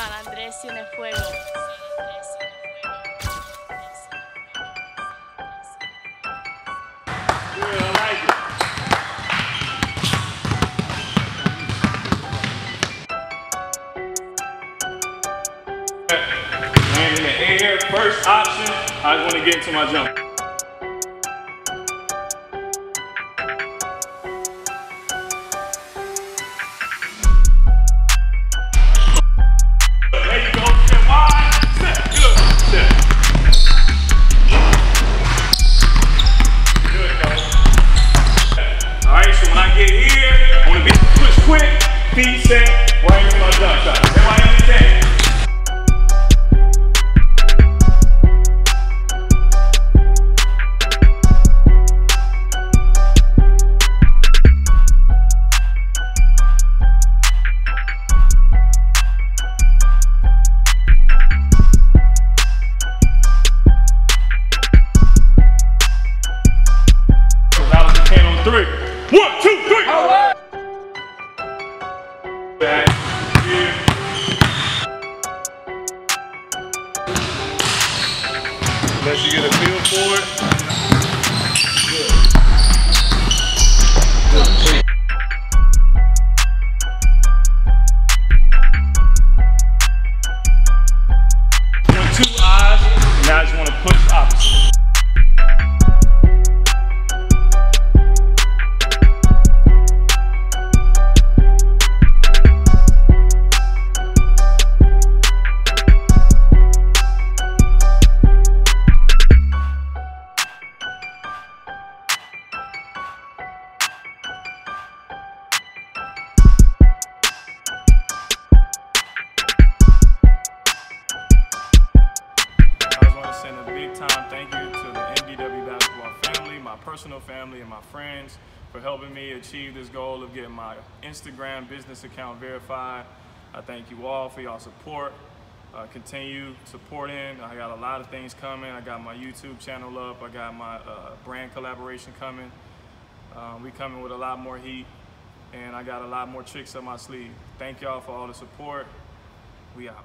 San Andrés tiene fuego. The air, first option. I just want to get into my jump. Quick, feet set, right into my jump shot. Everybody understand? That was a 10 on three. One, two, three. Let you get a feel for it. Two eyes. Now I just want to push opposite. Big time thank you to the MDW basketball family, my personal family, and my friends for helping me achieve this goal of getting my Instagram business account verified. I thank you all for y'all support. Uh, continue supporting. I got a lot of things coming. I got my YouTube channel up. I got my uh, brand collaboration coming. Um, we coming with a lot more heat, and I got a lot more tricks up my sleeve. Thank y'all for all the support. We out.